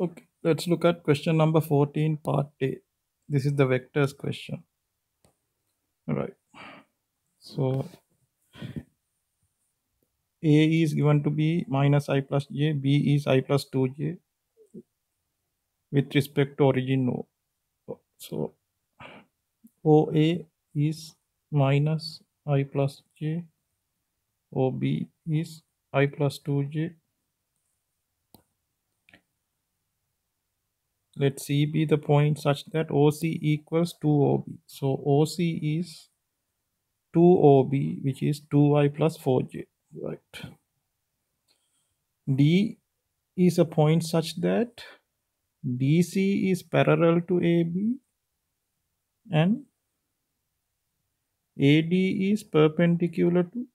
Okay, let's look at question number 14, part A. This is the vectors question. All right. So A is given to be minus i plus j, B is i plus 2j with respect to origin O. So OA is minus i plus j, OB is i plus 2j. Let C be the point such that OC equals 2OB. So OC is 2OB, which is 2i plus 4j. Right. D is a point such that DC is parallel to AB and AD is perpendicular to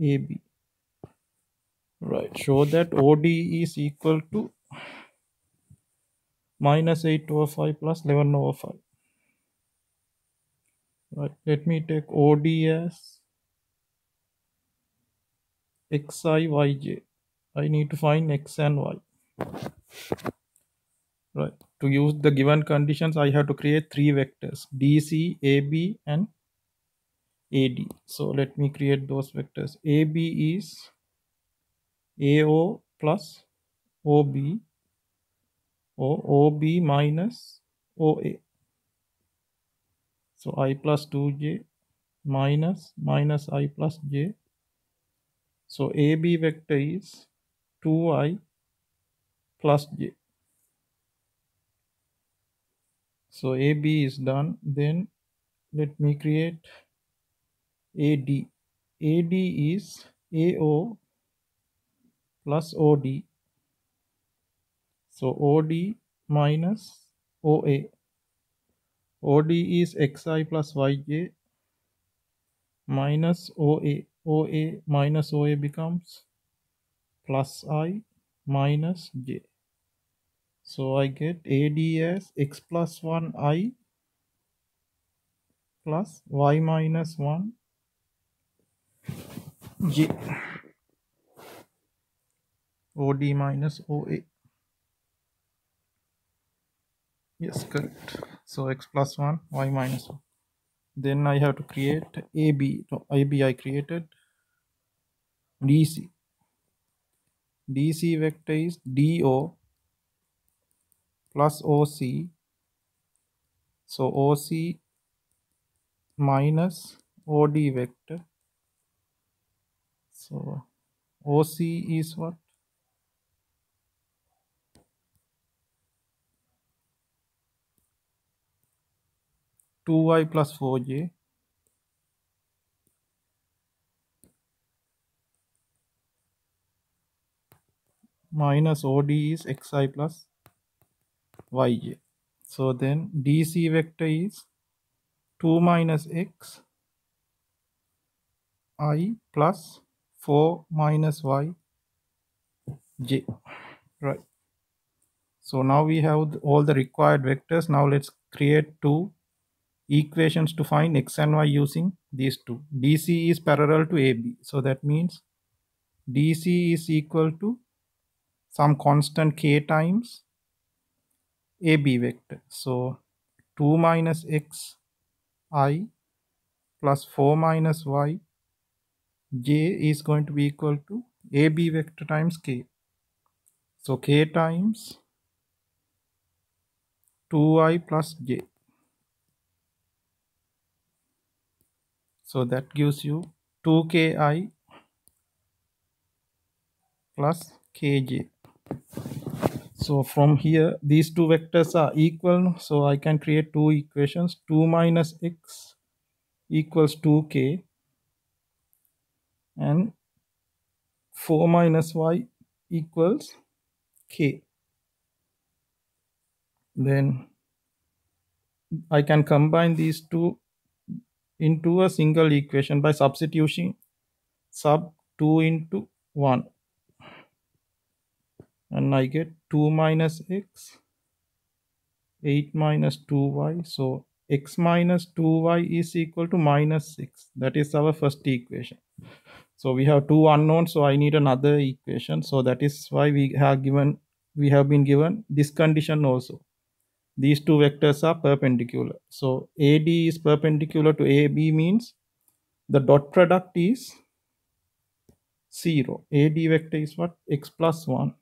AB. Right. Show that OD is equal to minus 8 over 5 plus 11 over 5. Right. Let me take OD as xi yj. I need to find x and y. Right. To use the given conditions, I have to create three vectors DC, AB, and AD. So let me create those vectors. AB is AO plus OB or OB minus OA. So I plus 2j minus minus i plus j. So AB vector is 2i plus j. So AB is done. Then let me create AD. AD is AO plus OD. So OD minus OA. OD is xi plus yj minus OA. OA minus OA becomes plus i minus j. So I get AD as x plus 1 i plus y minus 1 j. OD minus OA. Yes, correct. So x plus 1, y minus 1. Then I have to create AB. No, AB I created. DC. DC vector is DO plus OC. So OC minus OD vector. So OC is what? 2y plus 4j minus OD is xi plus yj. So then DC vector is 2 minus x i plus 4 minus y j. Right. So now we have all the required vectors. Now let's create two equations to find x and y using these two. DC is parallel to AB. So that means DC is equal to some constant k times AB vector. So 2 minus x i plus 4 minus y j is going to be equal to AB vector times k. So k times 2i plus j. So that gives you 2ki plus kj. So from here, these two vectors are equal. So I can create two equations. 2 minus x equals 2k and 4 minus y equals k. Then I can combine these two into a single equation by substituting sub 2 into 1 and I get 2 minus x 8 minus 2y so x minus 2y is equal to minus 6 that is our first equation. So we have two unknowns so I need another equation. So that is why we have given we have been given this condition also these two vectors are perpendicular. So AD is perpendicular to AB means the dot product is 0 AD vector is what? X plus 1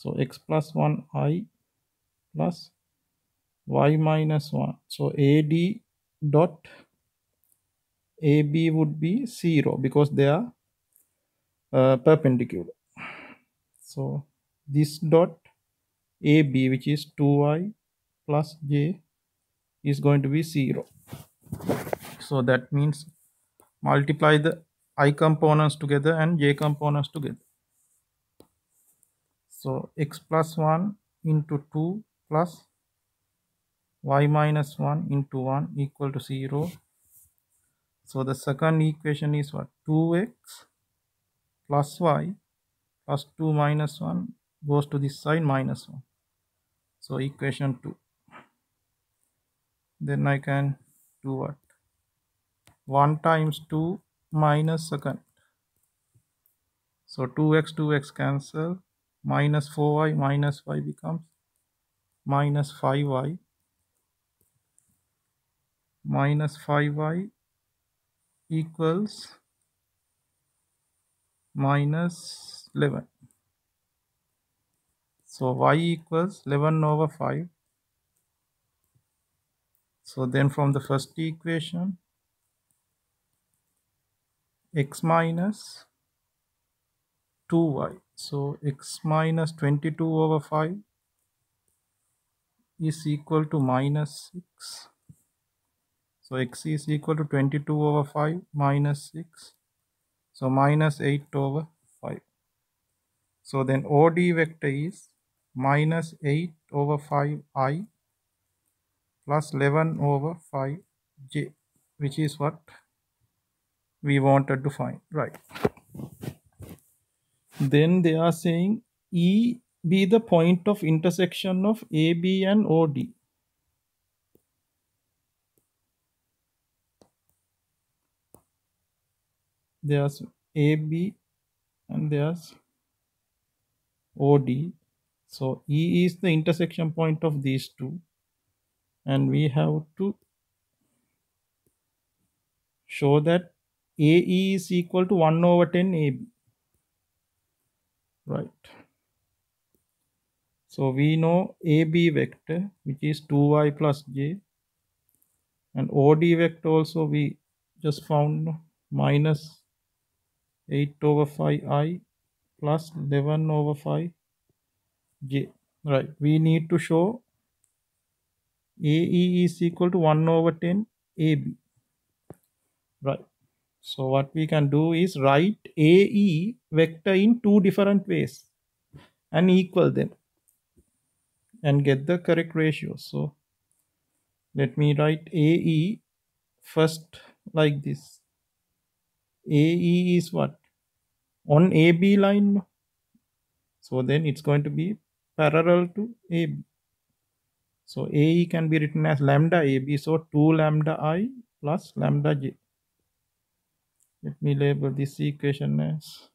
so x plus 1 i plus y minus 1 so AD dot AB would be 0 because they are uh, perpendicular. So this dot AB which is 2i plus j is going to be 0. So that means multiply the i components together and j components together. So x plus 1 into 2 plus y minus 1 into 1 equal to 0. So the second equation is what? 2x plus y plus 2 minus 1 goes to this side minus 1 so equation 2 then I can do what? 1 times 2 minus second. So 2x 2x cancel. Minus 4y minus y becomes minus 5y minus 5y equals minus 11 so y equals 11 over 5. So then from the first equation, x minus 2y. So x minus 22 over 5 is equal to minus 6. So x is equal to 22 over 5 minus 6. So minus 8 over 5. So then OD vector is minus 8 over 5i plus 11 over 5j which is what we wanted to find right? Then they are saying e be the point of intersection of ab and od there's ab and there's od so E is the intersection point of these two and we have to show that AE is equal to 1 over 10 AB. Right. So we know AB vector which is 2y plus j and OD vector also we just found minus 8 over 5i plus 11 over 5 j right. We need to show ae is equal to 1 over 10 ab right. So what we can do is write ae vector in two different ways and equal them and get the correct ratio. So let me write ae first like this. Ae is what? On ab line. So then it's going to be parallel to AB. So AE can be written as lambda AB. So 2 lambda I plus lambda J. Let me label this equation as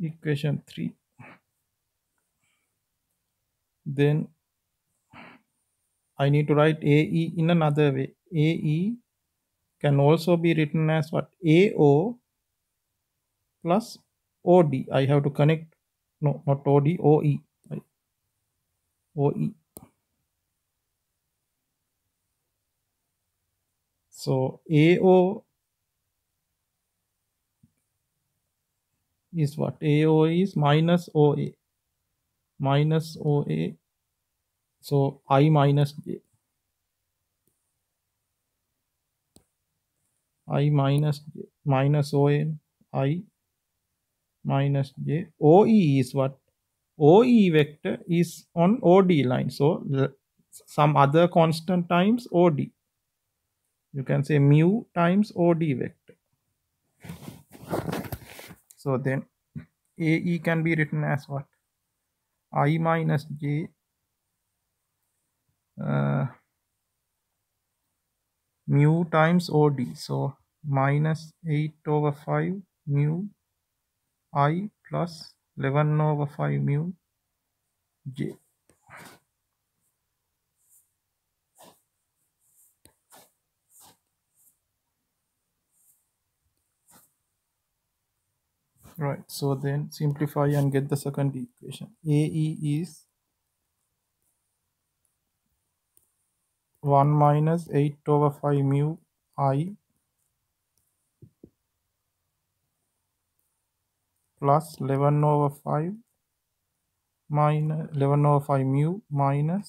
equation 3. Then I need to write AE in another way. AE can also be written as what? AO plus OD. I have to connect no not OD OE OE so AO is what? AO is minus OA minus OA so I minus J. I minus J. Minus I minus j. OE is what? OE vector is on OD line. So some other constant times OD. You can say mu times OD vector. So then AE can be written as what? I minus j uh, mu times OD. So minus 8 over 5 mu i plus 11 over 5 mu j. Right so then simplify and get the second equation. Ae is 1 minus 8 over 5 mu i plus 11 over 5 minus 11 over 5 mu minus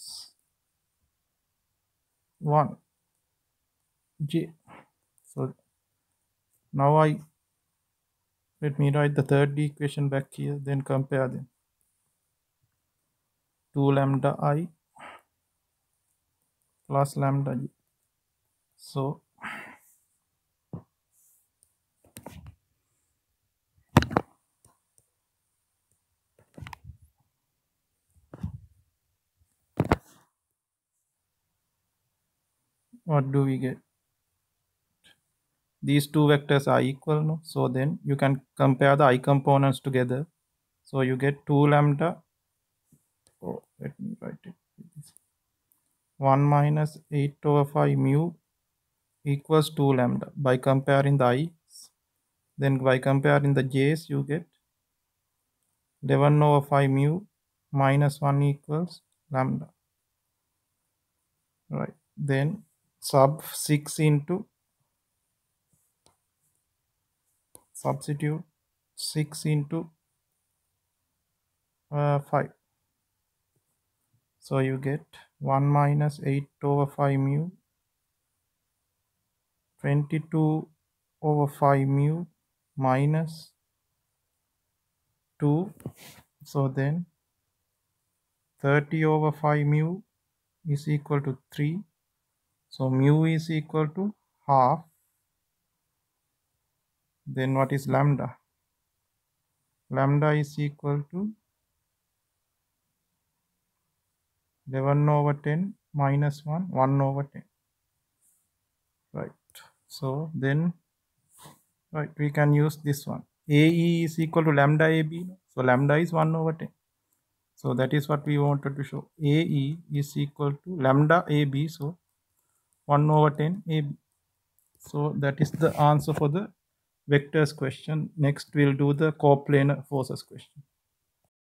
1 j. So now i let me write the third equation back here then compare them. 2 lambda i plus lambda j. So what do we get? These two vectors are equal no? So then you can compare the i components together. So you get 2 lambda. Oh let me write it 1 minus 8 over 5 mu equals 2 lambda. By comparing the i's then by comparing the j's you get 11 over 5 mu minus 1 equals lambda. Right. Then sub 6 into substitute 6 into uh, 5 so you get 1 minus 8 over 5 mu 22 over 5 mu minus 2 so then 30 over 5 mu is equal to 3 so mu is equal to half then what is lambda? Lambda is equal to 11 over 10 minus 1 1 over 10 right. So then right we can use this one. Ae is equal to lambda ab so lambda is 1 over 10 so that is what we wanted to show. Ae is equal to lambda ab so 1 over 10 ab so that is the answer for the vectors question. Next we'll do the coplanar forces question